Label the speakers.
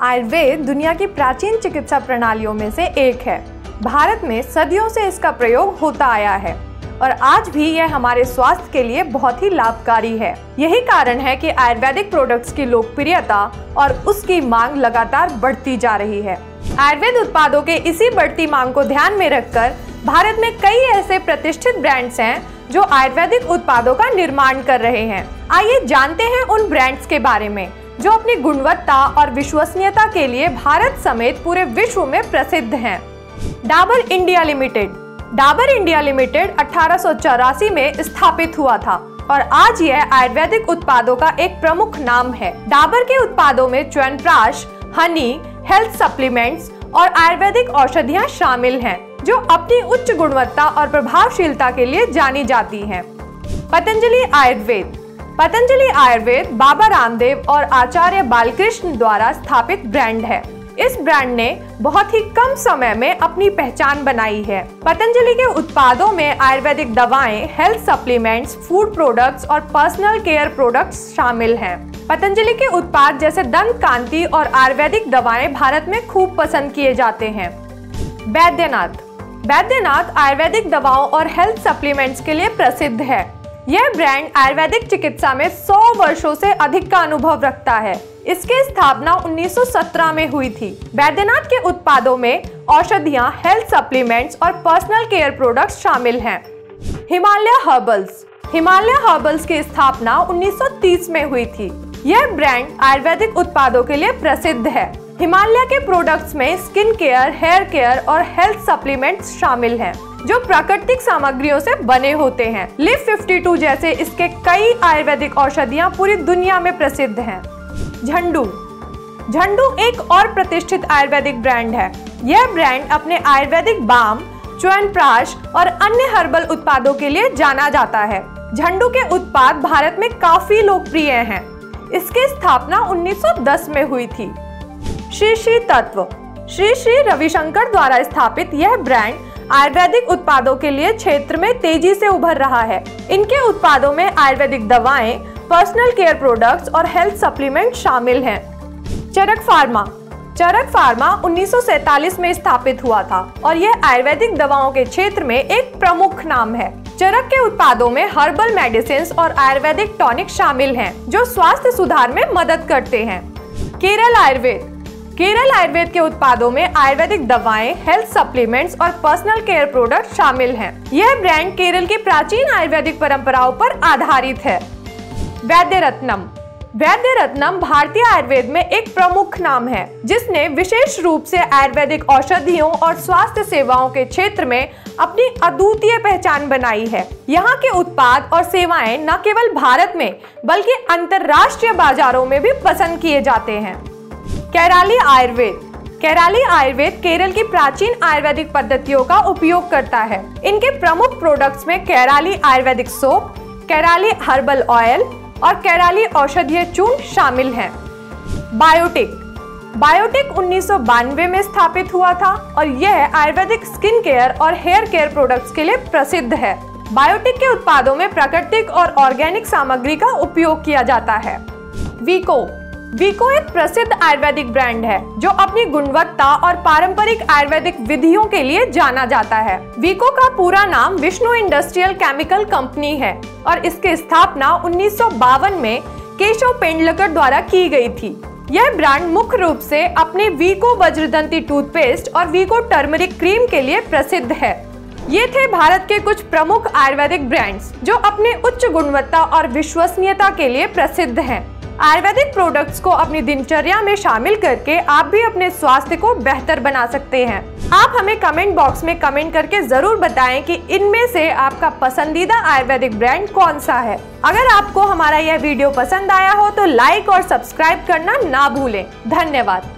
Speaker 1: आयुर्वेद दुनिया की प्राचीन चिकित्सा प्रणालियों में से एक है। भारत में सदियों से इसका प्रयोग होता आया है और आज भी यह हमारे स्वास्थ्य के लिए बहुत ही लाभकारी है। यही कारण है कि आयुर्वेदिक प्रोडक्ट्स की लोकप्रियता और उसकी मांग लगातार बढ़ती जा रही है। आयुर्वेद उत्पादों के इसी बढ़ती मांग को ध्यान में रखकर भारत में कई ऐसे प्रतिष्ठित ब्रांड्स हैं जो आयुर्वेदिक उत्पादों का निर्माण कर रहे हैं। आइए जानते हैं उन ब्रांड्स के बारे में। जो अपनी गुणवत्ता और विश्वसनीयता के लिए भारत समेत पूरे विश्व में प्रसिद्ध हैं। Dabur India limited, Dabur India limited अठारह सौ चौरासी में स्थापित हुआ था और आज यह आयुर्वेदिक उत्पादों का एक प्रमुख नाम है डाबर के उत्पादों में च्यवनप्राश हनी हेल्थ सप्लीमेंट्स और आयुर्वेदिक औषधियाँ शामिल हैं, जो अपनी उच्च गुणवत्ता और प्रभावशीलता के लिए जानी जाती हैं। पतंजलि आयुर्वेद पतंजलि आयुर्वेद, बाबा रामदेव और आचार्य बालकृष्ण द्वारा स्थापित ब्रांड है। इस ब्रांड ने बहुत ही कम समय में अपनी पहचान बनाई है। पतंजलि के उत्पादों में आयुर्वेदिक दवाएँ हेल्थ सप्लीमेंट्स फ़ूड प्रोडक्ट्स और पर्सनल केयर प्रोडक्ट्स शामिल हैं। पतंजलि के उत्पाद जैसे दंत कांति और आयुर्वेदिक दवाएँ भारत में खूब पसंद किए जाते हैं। बैद्यनाथ। बैद्यनाथ आयुर्वेदिक दवाओं और हेल्थ सप्लीमेंट्स के लिए प्रसिद्ध है। यह ब्रांड आयुर्वेदिक चिकित्सा में 100 वर्षों से अधिक का अनुभव रखता है। इसकी स्थापना 1917 में हुई थी। बैद्यनाथ के उत्पादों में औषधियाँ हेल्थ सप्लीमेंट्स और पर्सनल केयर प्रोडक्ट्स शामिल हैं। हिमालय हर्बल्स हिमालय हर्बल्स की स्थापना 1930 में हुई थी। यह ब्रांड आयुर्वेदिक उत्पादों के लिए प्रसिद्ध है। हिमालय के प्रोडक्ट्स में स्किन केयर हेयर केयर और हेल्थ सप्लीमेंट्स शामिल हैं, जो प्राकृतिक सामग्रियों से बने होते हैं। लिव 52 जैसे इसके कई आयुर्वेदिक औषधियाँ पूरी दुनिया में प्रसिद्ध हैं। झंडू। झंडू एक और प्रतिष्ठित आयुर्वेदिक ब्रांड है। यह ब्रांड अपने आयुर्वेदिक बाम च्यवनप्राश और अन्य हर्बल उत्पादों के लिए जाना जाता है। झंडू के उत्पाद भारत में काफ़ी लोकप्रिय हैं। इसकी स्थापना 1910 में हुई थी। श्री श्री तत्व। श्री श्री रविशंकर द्वारा स्थापित यह ब्रांड आयुर्वेदिक उत्पादों के लिए क्षेत्र में तेज़ी से उभर रहा है। इनके उत्पादों में आयुर्वेदिक दवाएँ पर्सनल केयर प्रोडक्ट्स और हेल्थ सप्लीमेंट शामिल हैं। चरक फार्मा चरक फार्मा 1947 में स्थापित हुआ था और यह आयुर्वेदिक दवाओं के क्षेत्र में एक प्रमुख नाम है। चरक के उत्पादों में हर्बल मेडिसिन और आयुर्वेदिक टॉनिक शामिल हैं, जो स्वास्थ्य सुधार में मदद करते हैं। केरल आयुर्वेद। केरल आयुर्वेद के उत्पादों में आयुर्वेदिक दवाएँ हेल्थ सप्लीमेंट्स और पर्सनल केयर प्रोडक्ट शामिल हैं। यह ब्रांड केरल की प्राचीन आयुर्वेदिक परंपराओं पर आधारित है। वैद्य रत्नम वैद्य रत्नम भारतीय आयुर्वेद में एक प्रमुख नाम है, जिसने विशेष रूप से आयुर्वेदिक औषधियों और स्वास्थ्य सेवाओं के क्षेत्र में अपनी अद्वितीय पहचान बनाई है। यहाँ के उत्पाद और सेवाएँ न केवल भारत में, बल्कि अंतर्राष्ट्रीय बाजारों में भी पसंद किए जाते हैं। कैराली आयुर्वेद। कैराली आयुर्वेद केरल की प्राचीन आयुर्वेदिक पद्धतियों का उपयोग करता है। इनके प्रमुख प्रोडक्ट्स में कैराली आयुर्वेदिक सोप कैराली हर्बल ऑयल और कैराली औषधीय चूर्ण शामिल हैं। बायोटिक बायोटिक उन्नीस सौ बानवे में स्थापित हुआ था और यह आयुर्वेदिक स्किन केयर और हेयर केयर प्रोडक्ट्स के लिए प्रसिद्ध है। बायोटिक के उत्पादों में प्राकृतिक और ऑर्गेनिक सामग्री का उपयोग किया जाता है। वीको वीको एक प्रसिद्ध आयुर्वेदिक ब्रांड है, जो अपनी गुणवत्ता और पारंपरिक आयुर्वेदिक विधियों के लिए जाना जाता है। वीको का पूरा नाम विष्णु इंडस्ट्रियल केमिकल कंपनी है और इसकी स्थापना उन्नीस सौ बावन में केशव पेंडलकर द्वारा की गई थी। यह ब्रांड मुख्य रूप से अपने वीको वज्रदंती टूथपेस्ट और वीको टर्मरिक क्रीम के लिए प्रसिद्ध है। ये थे भारत के कुछ प्रमुख आयुर्वेदिक ब्रांड्स, जो अपने उच्च गुणवत्ता और विश्वसनीयता के लिए प्रसिद्ध हैं। आयुर्वेदिक प्रोडक्ट्स को अपनी दिनचर्या में शामिल करके आप भी अपने स्वास्थ्य को बेहतर बना सकते हैं। आप हमें कमेंट बॉक्स में कमेंट करके ज़रूर बताएँ कि इनमें से आपका पसंदीदा आयुर्वेदिक ब्रांड कौन सा है। अगर आपको हमारा यह वीडियो पसंद आया हो तो लाइक और सब्सक्राइब करना ना भूलें। धन्यवाद।